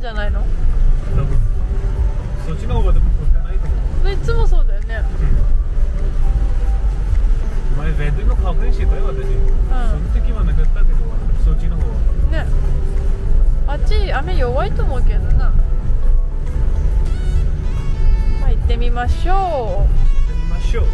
んじゃないの？多分そっちの方がでもないと思う。いつもそうだよね。前ベッドの確認してたよ私、その時はなかったけどそっちの方は。ね。あっち雨弱いと思うけどな。まあ行ってみましょ行ってみましょう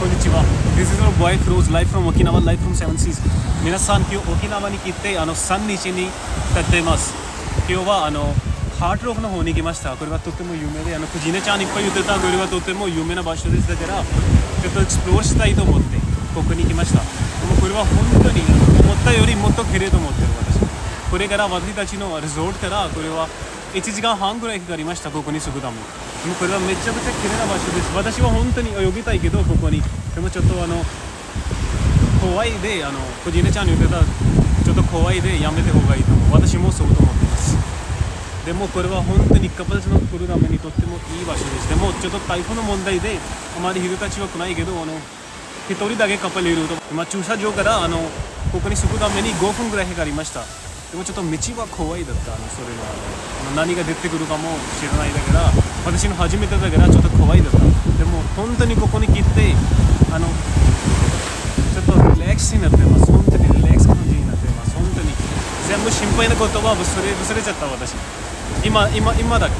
こんにちは。This is our boy Froze, live from Okinawa, live from Seven Seas. 皆さん、今日沖縄に来て、あの3日に経っています。今日はあのハートロックの方に来ました。これはとても有名で、あのクジネちゃんいっぱい言ってた、これはとても有名な場所です。だから、ちょっと explore したいと思って、ここに来ました。でもこれは本当に思ったよりもっと綺麗と思ってる、私。これから私たちのリゾートから、これは1時間半ぐらいかかりました、ここに着くために。でもこれはめちゃくちゃ綺麗な場所です。私は本当に泳ぎたいけど、ここに。でもちょっとあの、怖いで、あの、個人ちゃんに言ってた、ちょっと怖いでやめた方がいいと思う。私もそうと思ってます。でもこれは本当にカップルの来るためにとってもいい場所です。でもちょっと台風の問題で、あまり人たちは来ないけど、あの、一人だけカップルいると。今駐車場からあの、ここに着くために5分ぐらいかかりました。でもちょっと道は怖いだった、あの、それは。あの何が出てくるかも知らないだから、私の初めてだからちょっと怖いだった。でも本当にここに来て、あの、ちょっとリラックスになってます。本当にリラックス感じになってます。本当に。全部心配な言葉は忘れ忘れちゃった私。今、今、今だけ。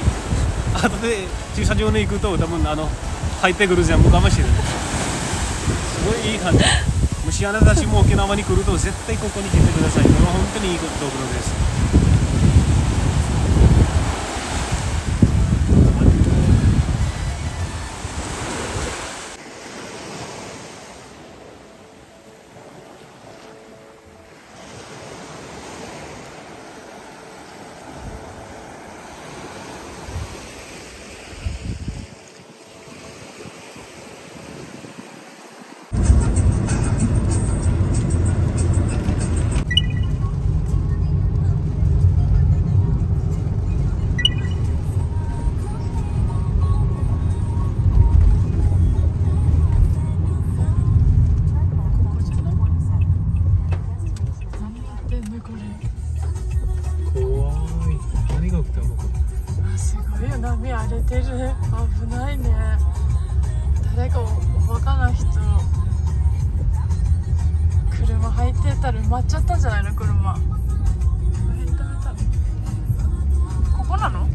後で駐車場に行くと多分あの入ってくる全部かもしれない。すごいいい感じ。もしあなたたちも沖縄に来ると絶対ここに来てください。これは本当にいいところです。危ないね。誰かおバカな人。車入ってたら埋まっちゃったんじゃないの？車。この辺止めたのここなの？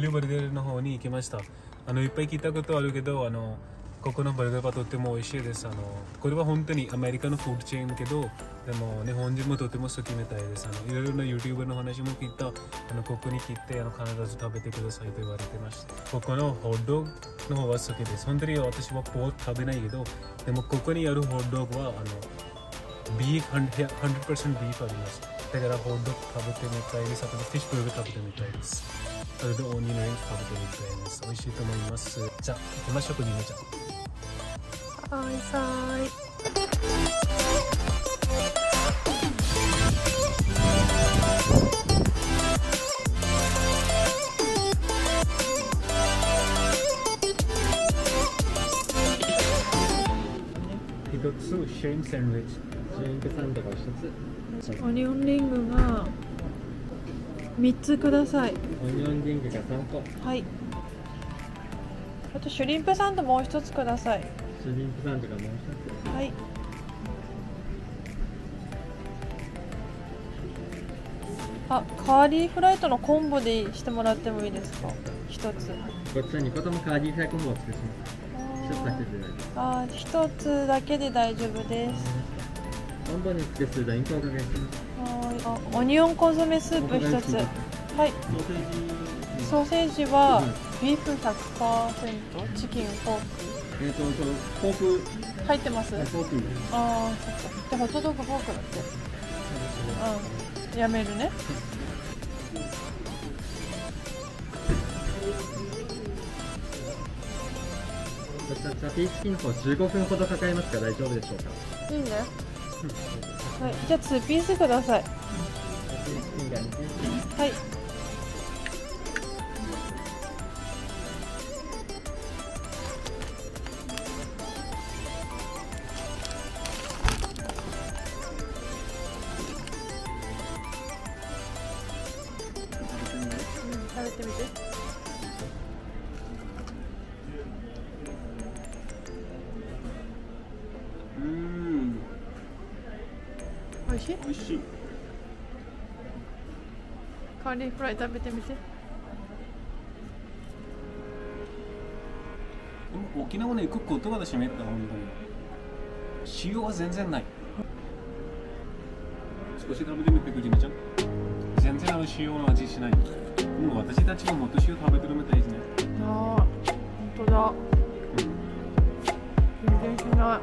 A&W バーガーの方に行きました。あのいっぱい聞いたことあるけどあのここのバーガーはとっても美味しいです。あのこれは本当にアメリカのフードチェーンけどでも日本人もとても好きみたいです。あのいろいろな YouTuber の話も聞いた。あのここに来てあの必ず食べてくださいと言われてました。ここのホットドッグの方は好きです。本当に私はポーク食べないけどでもここにあるホットドッグはあのビーフ100%ビーフあります。だからホット食べてみたいですあとフィッシュバーガー食べてみたいです。それでオニオンリング食べてみたいです。美味しいと思います。じゃあ行きましょうかニノちゃん。はいさーい。一つシェインサンドイッチシンプサンドが一つオニオンリングが3つください。オニオンリングが3個。はい。あとシュリンプサンドもう一つください。シュリンプサンドがもう一はい。あカーリーフライとのコンボでしてもらってもいいですか？一つ。つこちら2個ともカーディーフライコンボをお作りします。一つだけで大丈夫あー一つだけで大丈夫ですコンボに付けするドリンクをおかけしますはーいあオニオンコンソメスープ一つ。はい。ソーセージソーセージはうん。ビーフ100%チキンフォーえっ、とそのフォーク。入ってます？クフォーク。ああそっか。じゃあホットドッグフォークだってうん。やめるね。こちらチャピーチキンの方15分ほどかかりますが大丈夫でしょうか？いいねはいじゃあ2ピースください。はい。味しい？美味しい。カーリーフライ食べてみて。でも沖縄に行くことが私めった本当に。塩は全然ない。少し食べてみてくじめちゃん。全然あの塩の味しない。もう私たちがもっと塩食べてるみたいですね。ああ本当だ。全然しない